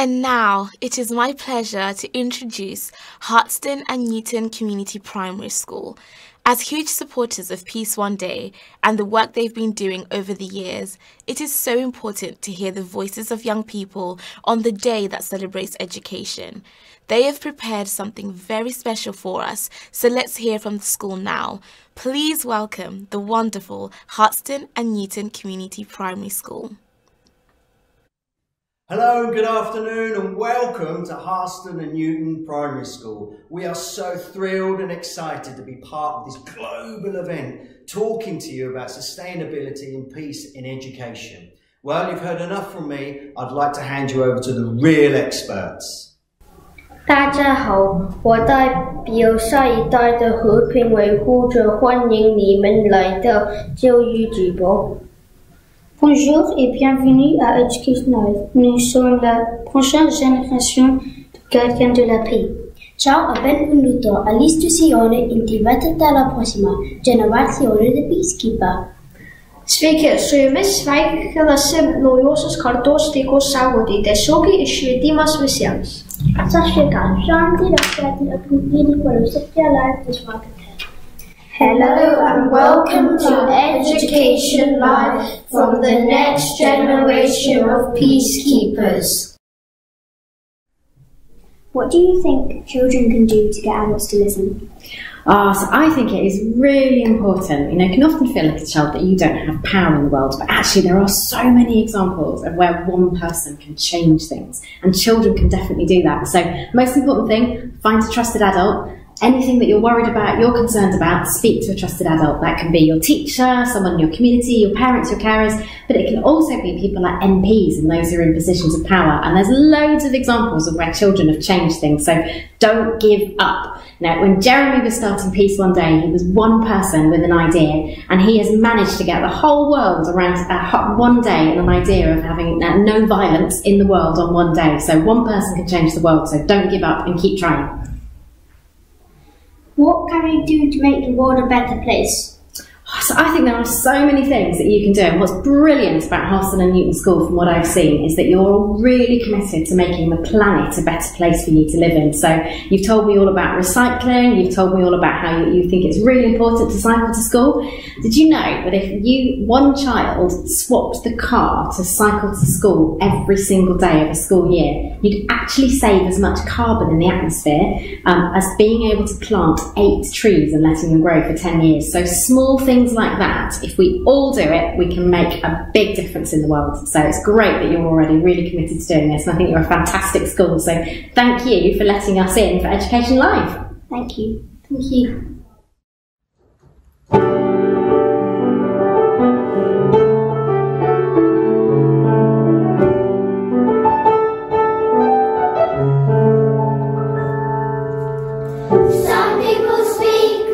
And now it is my pleasure to introduce Harston and Newton Community Primary School. As huge supporters of Peace One Day and the work they've been doing over the years, it is so important to hear the voices of young people on the day that celebrates education. They have prepared something very special for us, so let's hear from the school now. Please welcome the wonderful Harston and Newton Community Primary School. Hello and good afternoon and welcome to Hartston and Newton Primary School. We are so thrilled and excited to be part of this global event talking to you about sustainability and peace in education. Well, you've heard enough from me. I'd like to hand you over to the real experts. 大家好，我代表下一代的和平维护者，欢迎你们来到教育直播。 Bonjour et bienvenue à Education North. Nous sommes la prochaine génération de gardiens de la paix. Ciao, appel condotto all'istituzione intimata dalla prossima generazione di Peacekeeper. Sveiki, su jumis sveikinasi naujosios kartos taikos saugoti Hello and welcome to Education Live from the next generation of peacekeepers. What do you think children can do to get adults to listen? Uh, so I think it is really important. You know, you can often feel like a child that you don't have power in the world, but actually there are so many examples of where one person can change things, and children can definitely do that. So, most important thing: find a trusted adult anything that you're worried about, you're concerned about, speak to a trusted adult. That can be your teacher, someone in your community, your parents, your carers, but it can also be people like MPs and those who are in positions of power. And there's loads of examples of where children have changed things. So don't give up. Now, when Jeremy was starting Peace One Day, he was one person with an idea, and he has managed to get the whole world around one day and an idea of having uh, no violence in the world on one day. So one person can change the world. So don't give up and keep trying. What can we do to make the world a better place? So I think there are so many things that you can do. And what's brilliant about Harston and Newton School, from what I've seen, is that you're really committed to making the planet a better place for you to live in. So you've told me all about recycling. You've told me all about how you, you think it's really important to cycle to school. Did you know that if you one child swapped the car to cycle to school every single day of a school year, you'd actually save as much carbon in the atmosphere um, as being able to plant eight trees and letting them grow for ten years. So small things things like that, if we all do it, we can make a big difference in the world. So it's great that you're already really committed to doing this, and I think you're a fantastic school. So thank you for letting us in for Education Live. Thank you. Thank you. listen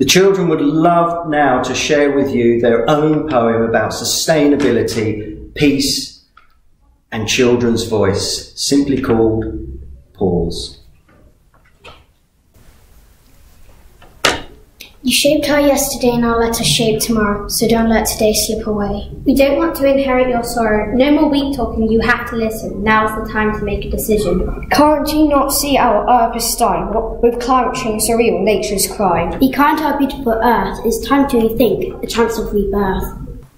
The children would love now to share with you their own poem about sustainability, peace, and children's voice, simply called Pause. You shaped our yesterday, now let us shape tomorrow, so don't let today slip away. We don't want to inherit your sorrow. No more weak talking, you have to listen. Now's the time to make a decision. Can't you not see our earth is dying? With climate change surreal, real, nature's crying. We can't our beautiful earth. It's time to rethink the chance of rebirth.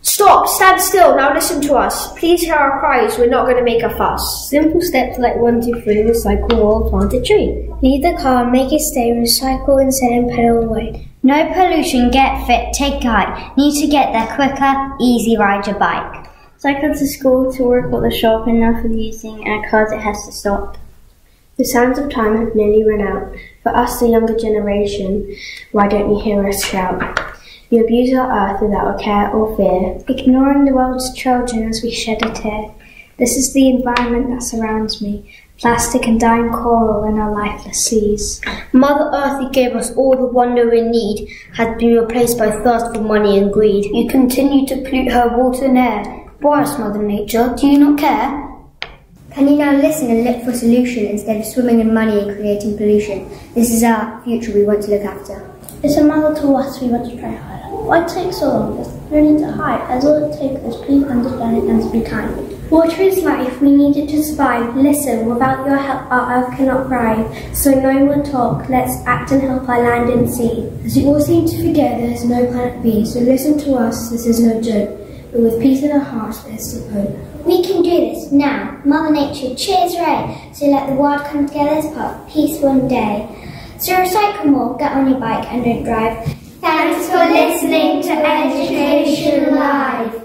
Stop! Stand still! Now listen to us. Please hear our cries. We're not going to make a fuss. Simple steps like one, two, three, recycle or plant a tree. Leave the car, make it stay, recycle instead and pedal away. No pollution, get fit, take hike. Need to get there quicker, easy ride your bike. Cycle to school, to work or the shop, enough of using our cars it has to stop. The sands of time have nearly run out. For us, the younger generation, why don't you hear us shout? You abuse our earth without a care or fear, ignoring the world's children as we shed a tear. This is the environment that surrounds me, plastic and dying coral in our lifeless seas. Mother Earth, who gave us all the wonder we need, has been replaced by thirst for money and greed. You continue to pollute her water and air. Boris, Mother Nature, do you not care? Can you now listen and look for solution instead of swimming in money and creating pollution? This is our future we want to look after. It's a mother to us we want to try harder. Why take so long? There's no need to hide, as all it takes is please understand it and to be kind. Water is life, we need it to survive. Listen, without your help our earth cannot thrive. So no more talk, let's act and help our land and sea. As you all seem to forget, there is no planet B, so listen to us, this is no joke. But with peace in our hearts, there's still hope. We can do this now. Mother Nature, cheers, Ray. So let the world come together as part of peace one day. So recycle more, get on your bike and don't drive. Thanks for listening to Education Live.